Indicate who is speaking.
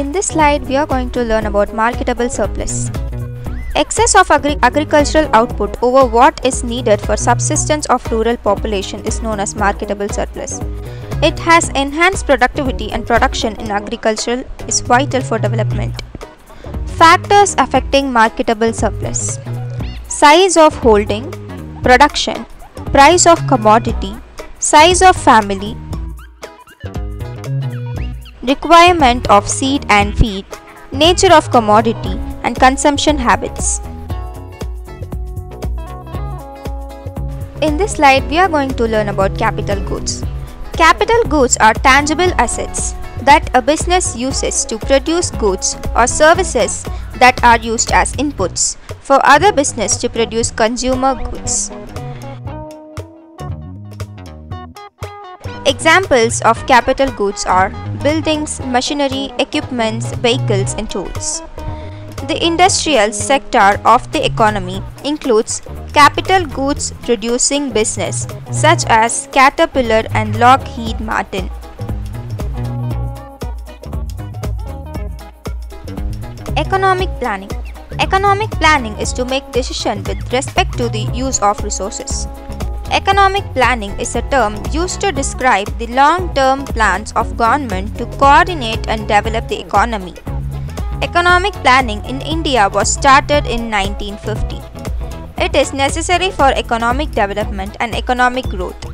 Speaker 1: In this slide, we are going to learn about marketable surplus. Excess of agri agricultural output over what is needed for subsistence of rural population is known as marketable surplus. It has enhanced productivity and production in agriculture is vital for development. Factors affecting marketable surplus Size of holding, production, price of commodity, size of family, requirement of seed and feed, nature of commodity, and consumption habits. In this slide, we are going to learn about capital goods. Capital goods are tangible assets that a business uses to produce goods or services that are used as inputs for other business to produce consumer goods. Examples of capital goods are buildings, machinery, equipments, vehicles and tools. The industrial sector of the economy includes capital goods producing business such as Caterpillar and Lockheed Martin. Economic planning Economic planning is to make decision with respect to the use of resources. Economic planning is a term used to describe the long-term plans of government to coordinate and develop the economy. Economic planning in India was started in 1950. It is necessary for economic development and economic growth.